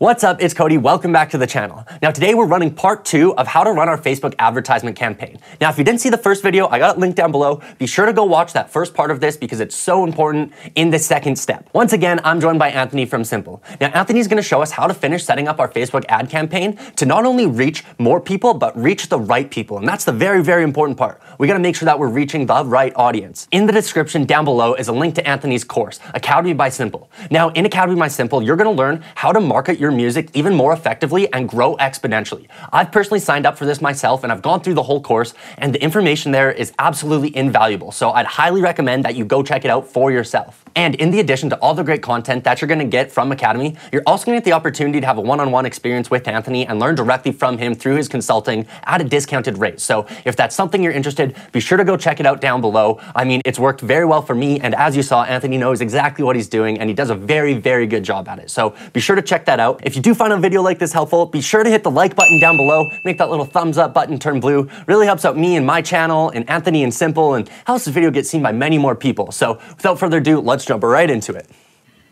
What's up, it's Cody. Welcome back to the channel. Now today we're running part two of how to run our Facebook advertisement campaign. Now if you didn't see the first video, I got it linked down below. Be sure to go watch that first part of this because it's so important in the second step. Once again, I'm joined by Anthony from Simpl. Now Anthony's gonna show us how to finish setting up our Facebook ad campaign to not only reach more people, but reach the right people. And that's the very, very important part. We gotta make sure that we're reaching the right audience. In the description down below is a link to Anthony's course, Academy by Simpl. Now in Academy by Simpl, you're gonna learn how to market your music even more effectively and grow exponentially. I've personally signed up for this myself and I've gone through the whole course and the information there is absolutely invaluable. So I'd highly recommend that you go check it out for yourself. And in the addition to all the great content that you're gonna get from Academy, you're also gonna get the opportunity to have a one-on-one experience with Anthony and learn directly from him through his consulting at a discounted rate. So if that's something you're interested, be sure to go check it out down below. I mean, it's worked very well for me. And as you saw, Anthony knows exactly what he's doing and he does a very, very good job at it. So be sure to check that out. If you do find a video like this helpful, be sure to hit the like button down below, make that little thumbs up button turn blue. Really helps out me and my channel and Anthony and Simpl and helps this video get seen by many more people. So without further ado, let's jump right into it.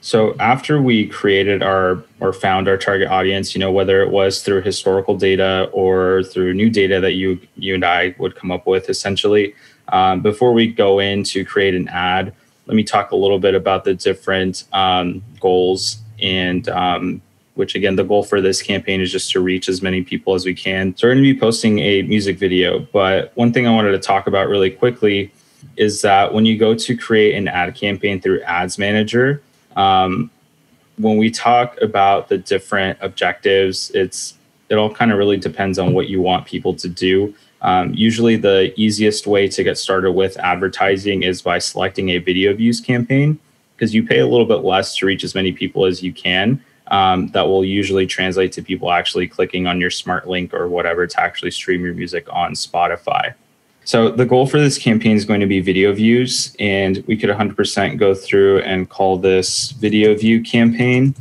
So after we created our or found our target audience, you know, whether it was through historical data or through new data that you you and I would come up with, essentially, um, before we go in to create an ad, let me talk a little bit about the different um, goals and um, which again, the goal for this campaign is just to reach as many people as we can. So we're going to be posting a music video, but one thing I wanted to talk about really quickly is that when you go to create an ad campaign through Ads Manager, um, when we talk about the different objectives, it's it all kind of really depends on what you want people to do. Um, usually, the easiest way to get started with advertising is by selecting a video views campaign because you pay a little bit less to reach as many people as you can. Um, that will usually translate to people actually clicking on your smart link or whatever to actually stream your music on Spotify. So the goal for this campaign is going to be video views, and we could 100% go through and call this video view campaign.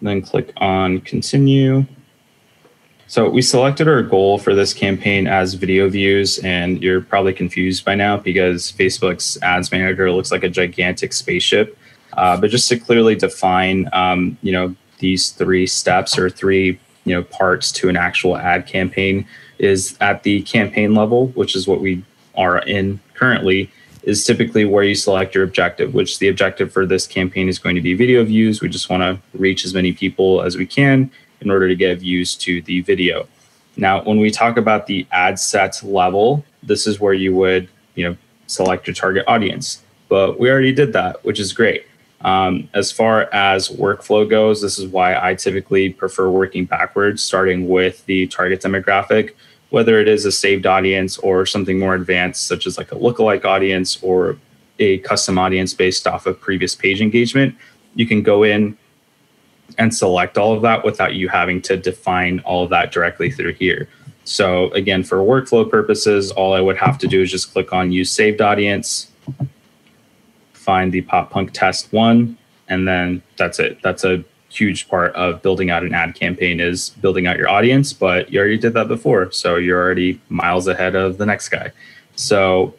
Then click on continue. So we selected our goal for this campaign as video views, and you're probably confused by now because Facebook's ads manager looks like a gigantic spaceship. Uh, but just to clearly define, um, you know, these three steps or three, you know, parts to an actual ad campaign is at the campaign level, which is what we are in currently, is typically where you select your objective, which the objective for this campaign is going to be video views. We just want to reach as many people as we can in order to get views to the video. Now, when we talk about the ad set level, this is where you would, you know, select your target audience. But we already did that, which is great. Um, as far as workflow goes, this is why I typically prefer working backwards, starting with the target demographic, whether it is a saved audience or something more advanced, such as like a lookalike audience or a custom audience based off of previous page engagement. You can go in and select all of that without you having to define all of that directly through here. So again, for workflow purposes, all I would have to do is just click on use saved audience, find the pop punk test one, and then that's it. That's a huge part of building out an ad campaign is building out your audience, but you already did that before. So you're already miles ahead of the next guy. So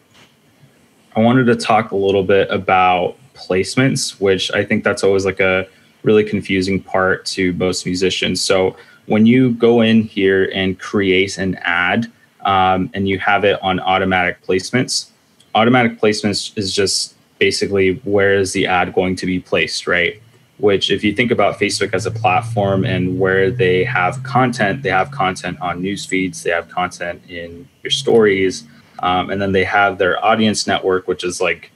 I wanted to talk a little bit about placements, which I think that's always like a really confusing part to most musicians. So when you go in here and create an ad um, and you have it on automatic placements, automatic placements is just basically where is the ad going to be placed, right? Which, if you think about Facebook as a platform and where they have content, they have content on news feeds, they have content in your stories, um, and then they have their audience network, which is like,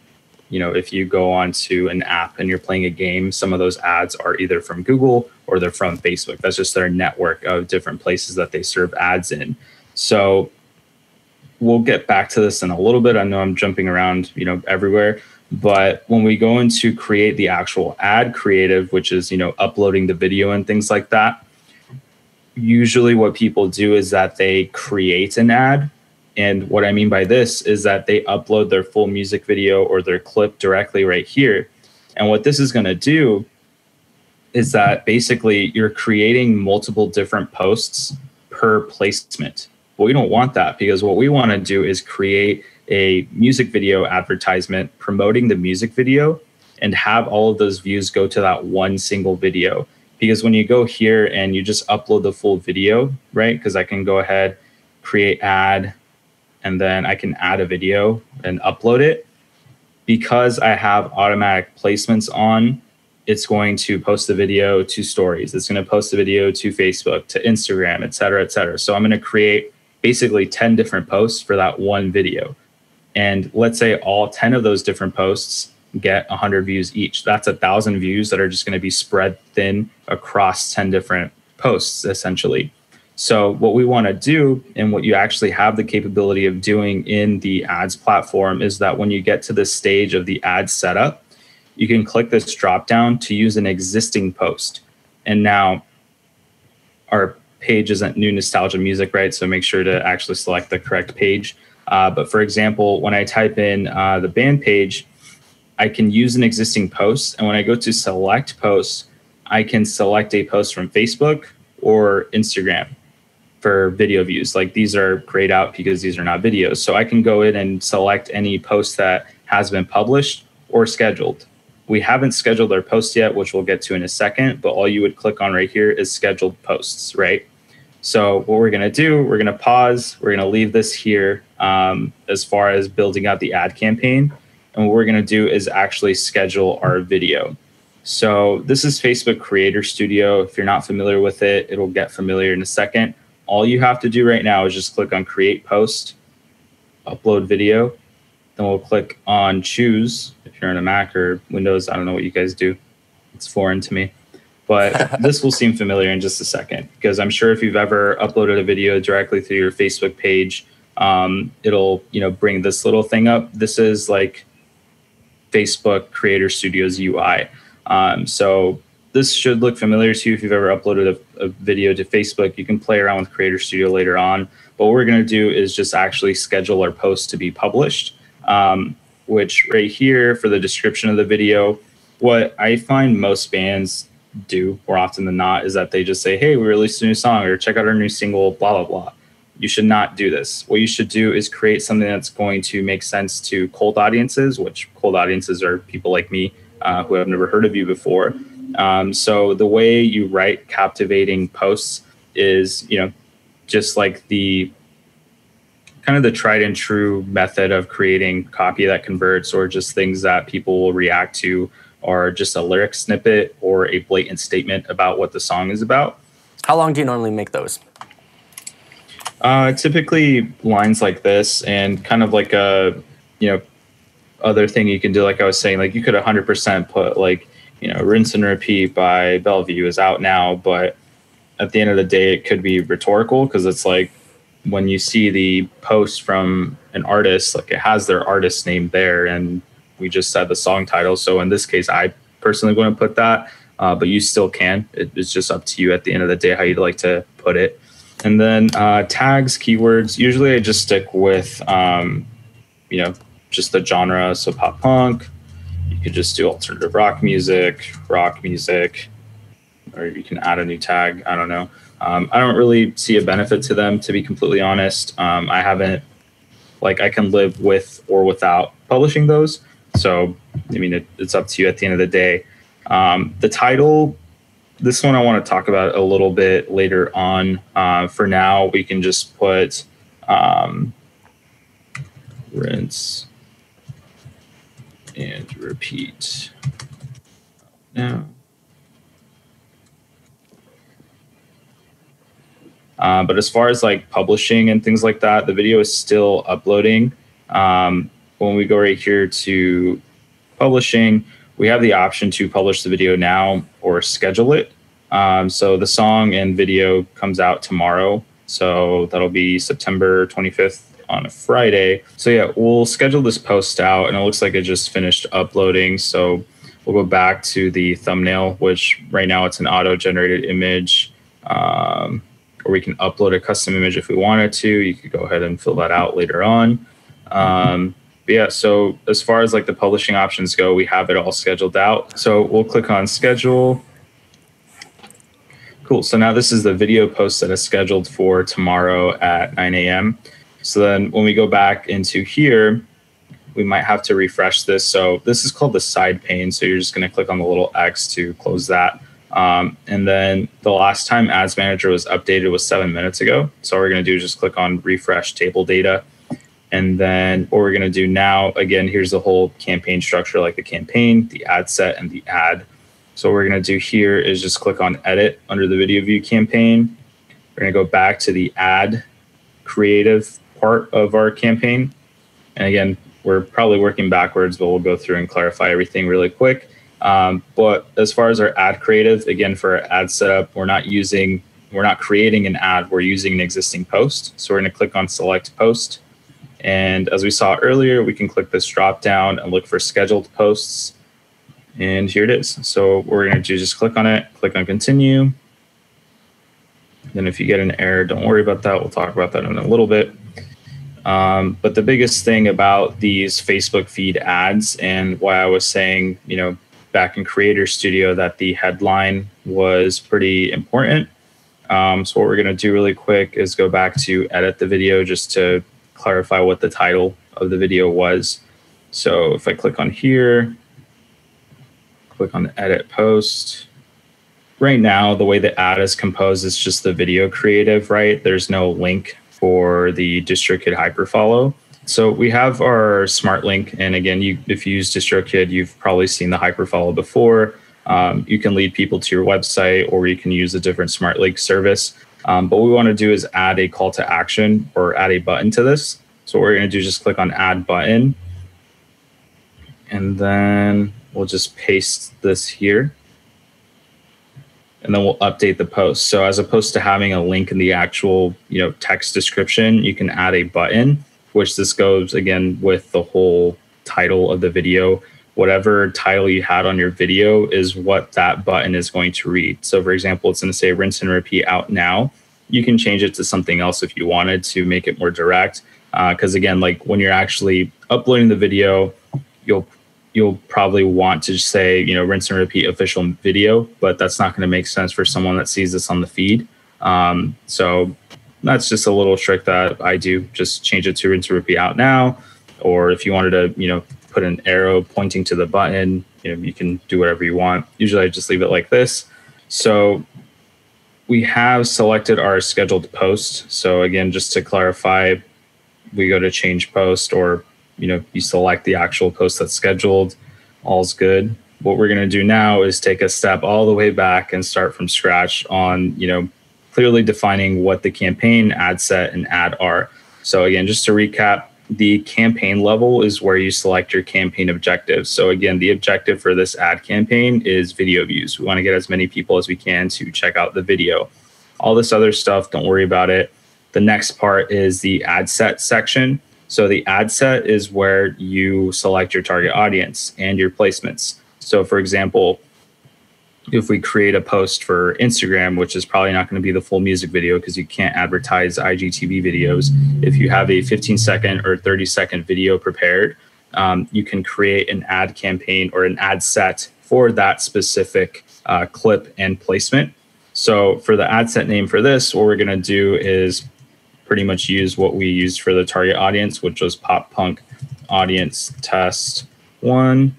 you know, if you go onto an app and you're playing a game, some of those ads are either from Google or they're from Facebook. That's just their network of different places that they serve ads in. So we'll get back to this in a little bit. I know I'm jumping around, you know, everywhere, but when we go into create the actual ad creative, which is, you know, uploading the video and things like that, usually what people do is that they create an ad. And what I mean by this is that they upload their full music video or their clip directly right here. And what this is going to do is that basically you're creating multiple different posts per placement. But we don't want that because what we want to do is create a music video advertisement promoting the music video and have all of those views go to that one single video. Because when you go here and you just upload the full video, right? Because I can go ahead, create ad, and then I can add a video and upload it. Because I have automatic placements on, it's going to post the video to stories. It's going to post the video to Facebook, to Instagram, et cetera, et cetera. So I'm going to create basically 10 different posts for that one video. And let's say all 10 of those different posts get 100 views each. That's a thousand views that are just going to be spread thin across 10 different posts, essentially. So, what we want to do, and what you actually have the capability of doing in the ads platform, is that when you get to this stage of the ad setup, you can click this drop down to use an existing post. And now our page isn't new nostalgia music, right? So make sure to actually select the correct page. Uh, but for example, when I type in uh, the band page, I can use an existing post. And when I go to select posts, I can select a post from Facebook or Instagram for video views. Like these are grayed out because these are not videos. So I can go in and select any post that has been published or scheduled. We haven't scheduled our post yet, which we'll get to in a second, but all you would click on right here is scheduled posts, right? So what we're gonna do, we're gonna pause, we're gonna leave this here um, as far as building out the ad campaign. And what we're gonna do is actually schedule our video. So this is Facebook Creator Studio. If you're not familiar with it, it'll get familiar in a second. All you have to do right now is just click on create post, upload video, then we'll click on choose if you're on a Mac or Windows. I don't know what you guys do. It's foreign to me. But this will seem familiar in just a second because I'm sure if you've ever uploaded a video directly through your Facebook page, um, it'll you know bring this little thing up. This is like Facebook Creator Studios UI. Um, so this should look familiar to you if you've ever uploaded a, a, video to Facebook. You can play around with Creator Studio later on. But what we're going to do is just actually schedule our post to be published um, which right here for the description of the video, what I find most bands do more often than not is that they just say, hey, we released a new song or check out our new single, blah, blah, blah. You should not do this. What you should do is create something that's going to make sense to cold audiences, which cold audiences are people like me uh, who have never heard of you before. Um, so the way you write captivating posts is, you know, just like the kind of the tried and true method of creating copy that converts or just things that people will react to or just a lyric snippet or a blatant statement about what the song is about. How long do you normally make those? Uh, typically lines like this and kind of like a, you know, other thing you can do, like I was saying, like you could 100% put like, you know, Rinse and Repeat by Bellevue is out now, but at the end of the day, it could be rhetorical because it's like, when you see the post from an artist, like it has their artist name there, and we just said the song title. So in this case, I personally want to put that, uh, but you still can. It, it's just up to you at the end of the day how you'd like to put it. And then uh, tags, keywords. Usually, I just stick with, um, you know, just the genre. So pop punk. You could just do alternative rock music, rock music, or you can add a new tag. I don't know. Um, I don't really see a benefit to them, to be completely honest. Um, I haven't, like, I can live with or without publishing those. So, I mean, it, it's up to you at the end of the day. Um, the title, this one I want to talk about a little bit later on. Uh, for now, we can just put um, rinse and repeat. Now. Uh, but as far as like publishing and things like that, the video is still uploading. Um, when we go right here to publishing, we have the option to publish the video now or schedule it. Um, so the song and video comes out tomorrow. So that'll be September 25th on a Friday. So yeah, we'll schedule this post out and it looks like it just finished uploading. So we'll go back to the thumbnail, which right now it's an auto generated image. Um, or we can upload a custom image if we wanted to. You could go ahead and fill that out later on. Um, yeah, so as far as like the publishing options go, we have it all scheduled out. So we'll click on schedule. Cool. So now this is the video post that is scheduled for tomorrow at 9 a.m. So then when we go back into here, we might have to refresh this. So this is called the side pane. So you're just going to click on the little X to close that. Um, and then the last time Ads Manager was updated was seven minutes ago. So all we're going to do is just click on refresh table data. And then what we're going to do now, again, here's the whole campaign structure like the campaign, the ad set, and the ad. So what we're going to do here is just click on edit under the video view campaign. We're going to go back to the ad creative part of our campaign. And again, we're probably working backwards, but we'll go through and clarify everything really quick. Um, but as far as our ad creative, again, for our ad setup, we're not using, we're not creating an ad, we're using an existing post. So we're going to click on select post. And as we saw earlier, we can click this drop down and look for scheduled posts. And here it is. So we're going to do just click on it, click on continue. Then if you get an error, don't worry about that. We'll talk about that in a little bit. Um, but the biggest thing about these Facebook feed ads and why I was saying, you know, back in Creator Studio that the headline was pretty important. Um, so what we're going to do really quick is go back to edit the video just to clarify what the title of the video was. So if I click on here, click on edit post. Right now, the way the ad is composed is just the video creative, right? There's no link for the DistroKid hyperfollow. So we have our smart link. And again, you, if you use DistroKid, you've probably seen the hyperfollow before. Um, you can lead people to your website or you can use a different smart link service. Um, but what we want to do is add a call to action or add a button to this. So what we're going to do is just click on add button. And then we'll just paste this here. And then we'll update the post. So as opposed to having a link in the actual you know, text description, you can add a button, which this goes again with the whole title of the video whatever title you had on your video is what that button is going to read. So, for example, it's going to say rinse and repeat out now. You can change it to something else if you wanted to make it more direct. Because uh, again, like when you're actually uploading the video, you'll you'll probably want to say you know rinse and repeat official video, but that's not going to make sense for someone that sees this on the feed. Um, so that's just a little trick that I do. Just change it to rinse and repeat out now. Or if you wanted to, you know, put an arrow pointing to the button. You know, you can do whatever you want. Usually I just leave it like this. So we have selected our scheduled post. So again, just to clarify, we go to change post or, you know, you select the actual post that's scheduled. All's good. What we're going to do now is take a step all the way back and start from scratch on, you know, clearly defining what the campaign, ad set, and ad are. So again, just to recap, the campaign level is where you select your campaign objectives. So again, the objective for this ad campaign is video views. We want to get as many people as we can to check out the video. All this other stuff, don't worry about it. The next part is the ad set section. So the ad set is where you select your target audience and your placements. So for example, if we create a post for Instagram, which is probably not going to be the full music video because you can't advertise IGTV videos. If you have a 15 second or 30 second video prepared, um, you can create an ad campaign or an ad set for that specific uh, clip and placement. So for the ad set name for this, what we're going to do is pretty much use what we used for the target audience, which was pop punk audience test one.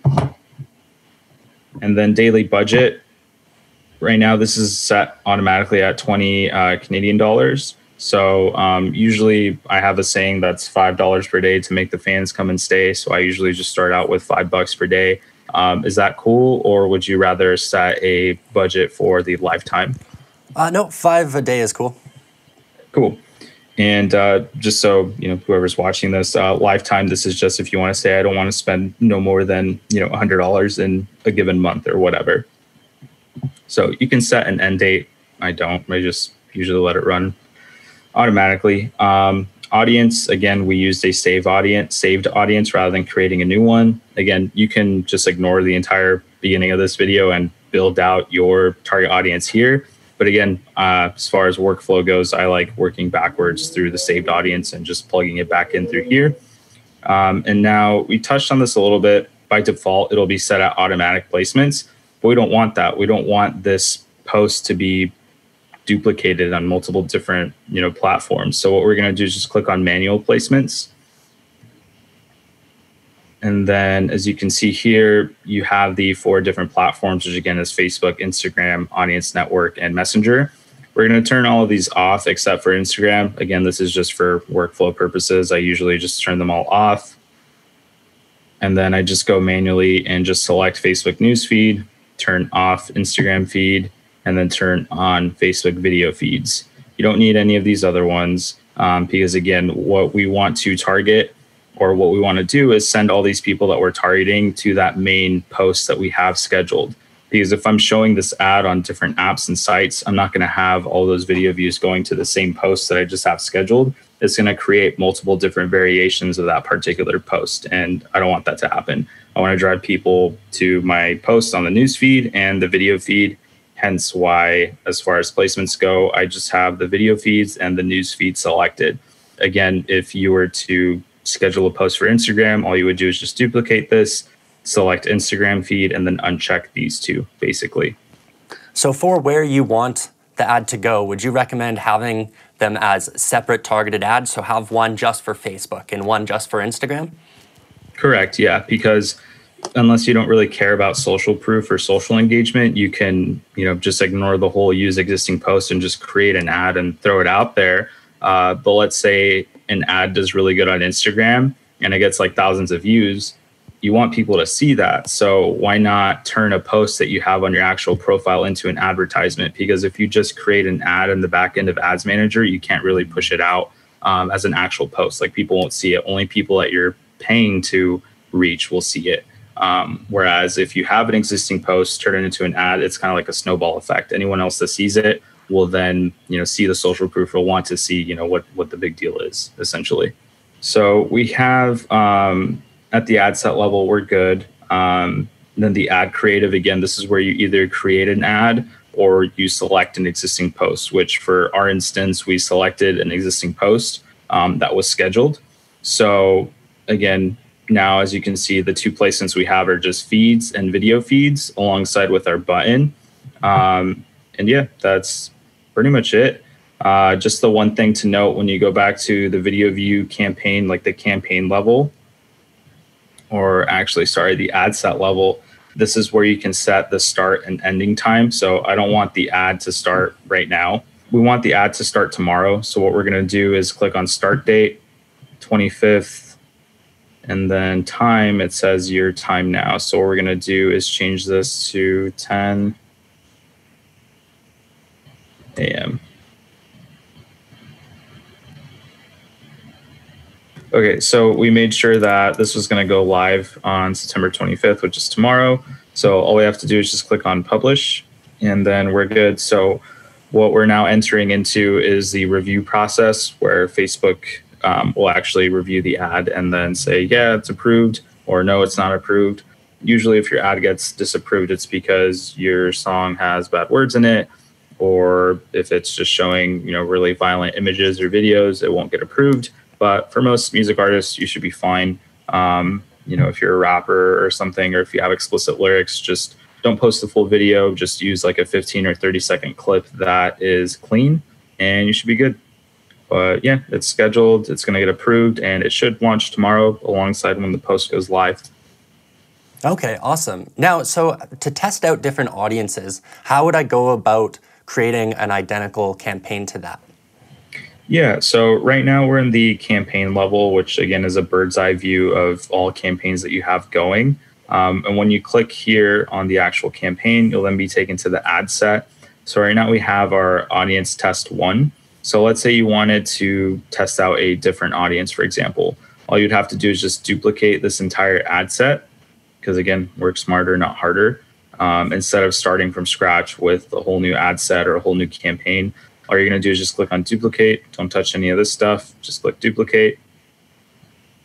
And then daily budget right now this is set automatically at 20 uh, Canadian dollars. So um, usually I have a saying that's five dollars per day to make the fans come and stay. So I usually just start out with five bucks per day. Um, is that cool, or would you rather set a budget for the lifetime? Uh, no, five a day is cool. Cool. And uh, just so you know, whoever's watching this, uh, lifetime. This is just if you want to say I don't want to spend no more than you know hundred dollars in a given month or whatever. So you can set an end date. I don't. I just usually let it run automatically. Um, audience again, we used a save audience, saved audience rather than creating a new one. Again, you can just ignore the entire beginning of this video and build out your target audience here. But again, uh, as far as workflow goes, I like working backwards through the saved audience and just plugging it back in through here. Um, and now we touched on this a little bit. By default, it'll be set at automatic placements. But we don't want that. We don't want this post to be duplicated on multiple different you know platforms. So what we're going to do is just click on manual placements. And then as you can see here, you have the four different platforms, which again is Facebook, Instagram, Audience Network, and Messenger. We're going to turn all of these off except for Instagram. Again, this is just for workflow purposes. I usually just turn them all off. And then I just go manually and just select Facebook newsfeed, turn off Instagram feed, and then turn on Facebook video feeds. You don't need any of these other ones um, because, again, what we want to target or what we want to do is send all these people that we're targeting to that main post that we have scheduled. Because if I'm showing this ad on different apps and sites, I'm not going to have all those video views going to the same post that I just have scheduled. It's going to create multiple different variations of that particular post. And I don't want that to happen. I want to drive people to my posts on the news feed and the video feed. Hence why, as far as placements go, I just have the video feeds and the news feed selected. Again, if you were to schedule a post for Instagram, all you would do is just duplicate this, select Instagram feed, and then uncheck these two basically. So, for where you want the ad to go, would you recommend having them as separate targeted ads? So, have one just for Facebook and one just for Instagram? Correct, yeah, because unless you don't really care about social proof or social engagement, you can, you know, just ignore the whole use existing post and just create an ad and throw it out there. Uh, but let's say an ad does really good on Instagram and it gets like thousands of views, you want people to see that. So why not turn a post that you have on your actual profile into an advertisement? Because if you just create an ad in the back end of Ads Manager, you can't really push it out um, as an actual post. Like people won't see it. Only people that you're paying to reach will see it. Um, whereas if you have an existing post, turn it into an ad, it's kind of like a snowball effect. Anyone else that sees it will then you know see the social proof will want to see you know what what the big deal is essentially so we have um, at the ad set level we're good. Um, then the ad creative again this is where you either create an ad or you select an existing post which for our instance we selected an existing post um, that was scheduled. So again now as you can see the two placements we have are just feeds and video feeds alongside with our button. Um, and yeah that's pretty much it. Uh, just the one thing to note when you go back to the video view campaign, like the campaign level, or actually, sorry, the ad set level, this is where you can set the start and ending time. So I don't want the ad to start right now. We want the ad to start tomorrow. So what we're going to do is click on start date, 25th, and then time, it says your time now. So what we're going to do is change this to 10 a.m. Okay, so we made sure that this was going to go live on September 25th, which is tomorrow. So all we have to do is just click on publish and then we're good. So what we're now entering into is the review process where Facebook um, will actually review the ad and then say, yeah, it's approved or no, it's not approved. Usually, if your ad gets disapproved, it's because your song has bad words in it or if it's just showing you know really violent images or videos it won't get approved but for most music artists you should be fine um, you know if you're a rapper or something or if you have explicit lyrics just don't post the full video just use like a 15 or 30 second clip that is clean and you should be good but yeah it's scheduled it's going to get approved and it should launch tomorrow alongside when the post goes live Okay, awesome. Now, so to test out different audiences, how would I go about creating an identical campaign to that? Yeah, so right now we're in the campaign level, which again is a bird's eye view of all campaigns that you have going. Um, and when you click here on the actual campaign, you'll then be taken to the ad set. So right now we have our audience test one. So let's say you wanted to test out a different audience, for example. All you'd have to do is just duplicate this entire ad set, because again, work smarter, not harder um, instead of starting from scratch with a whole new ad set or a whole new campaign. All you're going to do is just click on duplicate. Don't touch any of this stuff. Just click duplicate.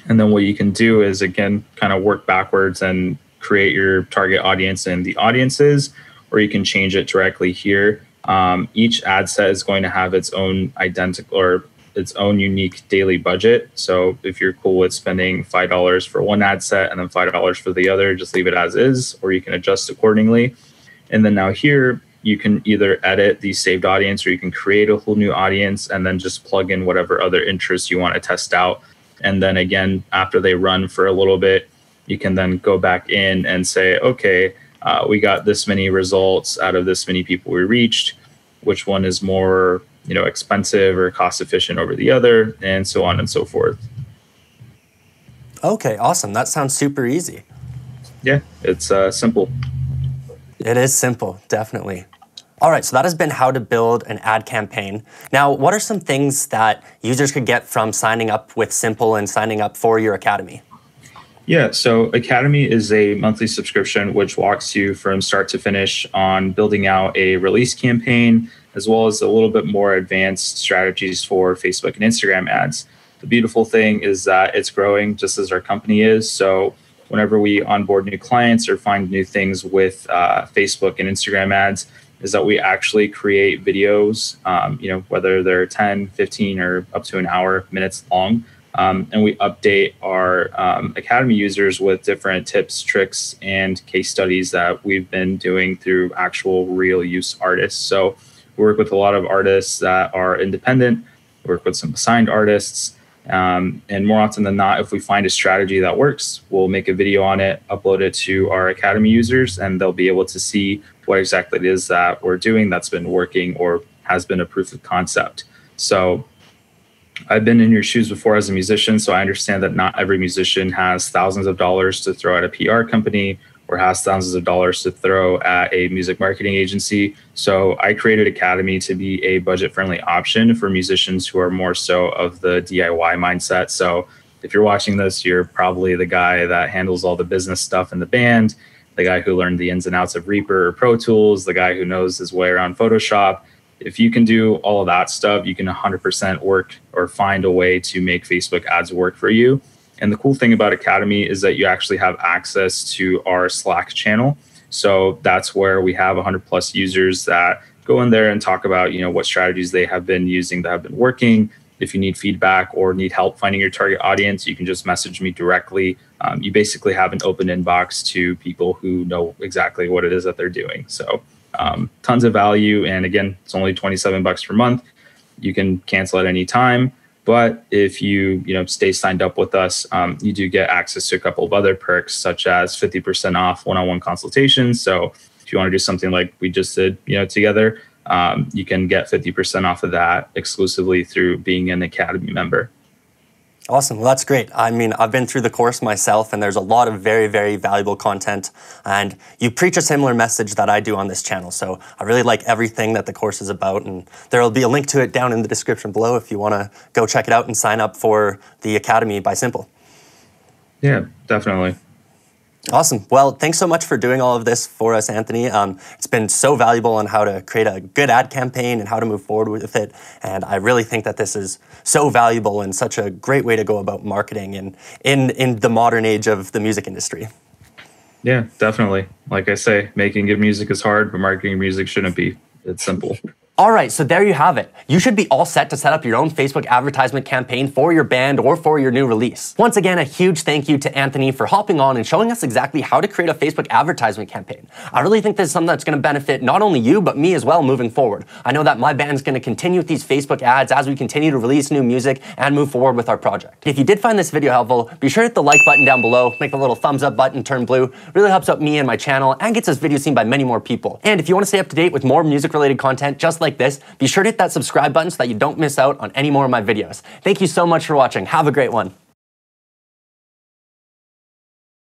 And then what you can do is, again, kind of work backwards and create your target audience and the audiences, or you can change it directly here. Um, each ad set is going to have its own identical or its own unique daily budget. So if you're cool with spending five dollars for one ad set and then five dollars for the other, just leave it as is, or you can adjust accordingly. And then now here you can either edit the saved audience or you can create a whole new audience and then just plug in whatever other interests you want to test out. And then again, after they run for a little bit, you can then go back in and say, okay, uh, we got this many results out of this many people we reached. Which one is more, you know, expensive or cost efficient over the other, and so on and so forth. Okay, awesome. That sounds super easy. Yeah, it's uh, simple. It is simple, definitely. All right, so that has been how to build an ad campaign. Now, what are some things that users could get from signing up with Simpl and signing up for your academy? Yeah, so Academy is a monthly subscription which walks you from start to finish on building out a release campaign, as well as a little bit more advanced strategies for Facebook and Instagram ads. The beautiful thing is that it's growing just as our company is. So whenever we onboard new clients or find new things with uh, Facebook and Instagram ads, is that we actually create videos, um, you know, whether they're 10, 15, or up to an hour, minutes long. Um, and we update our um, Academy users with different tips, tricks, and case studies that we've been doing through actual real use artists. So we work with a lot of artists that are independent, we work with some assigned artists. Um, and more often than not, if we find a strategy that works, we'll make a video on it, upload it to our Academy users, and they'll be able to see what exactly it is that we're doing that's been working or has been a proof of concept. So I've been in your shoes before as a musician, so I understand that not every musician has thousands of dollars to throw at a PR company or has thousands of dollars to throw at a music marketing agency. So I created Academy to be a budget friendly option for musicians who are more so of the DIY mindset. So if you're watching this, you're probably the guy that handles all the business stuff in the band, the guy who learned the ins and outs of Reaper or Pro Tools, the guy who knows his way around Photoshop if you can do all of that stuff, you can 100% work or find a way to make Facebook ads work for you. And the cool thing about Academy is that you actually have access to our Slack channel. So that's where we have 100 plus users that go in there and talk about, you know, what strategies they have been using that have been working. If you need feedback or need help finding your target audience, you can just message me directly. Um, you basically have an open inbox to people who know exactly what it is that they're doing. So um, tons of value. And again, it's only 27 bucks per month. You can cancel at any time. But if you you know stay signed up with us, um, you do get access to a couple of other perks, such as 50% off one-on-one consultations. So if you want to do something like we just did, you know, together, um, you can get 50% off of that exclusively through being an Academy member. Awesome. Well, that's great. I mean, I've been through the course myself, and there's a lot of very, very valuable content. And you preach a similar message that I do on this channel. So I really like everything that the course is about. And there will be a link to it down in the description below if you want to go check it out and sign up for the Academy by Simpl. Yeah, definitely. Awesome. Well, thanks so much for doing all of this for us, Anthony. Um, it's been so valuable on how to create a good ad campaign and how to move forward with it. And I really think that this is so valuable and such a great way to go about marketing in, in, in the modern age of the music industry. Yeah, definitely. Like I say, making good music is hard, but marketing music shouldn't be. It's simple. All right, so there you have it. You should be all set to set up your own Facebook advertisement campaign for your band or for your new release. Once again, a huge thank you to Anthony for hopping on and showing us exactly how to create a Facebook advertisement campaign. I really think this is something that's going to benefit not only you, but me as well moving forward. I know that my band's going to continue with these Facebook ads as we continue to release new music and move forward with our project. If you did find this video helpful, be sure to hit the like button down below, make the little thumbs up button turn blue. Really helps out me and my channel and gets this video seen by many more people. And if you want to stay up to date with more music related content just like this, be sure to hit that subscribe button so that you don't miss out on any more of my videos. Thank you so much for watching. Have a great one.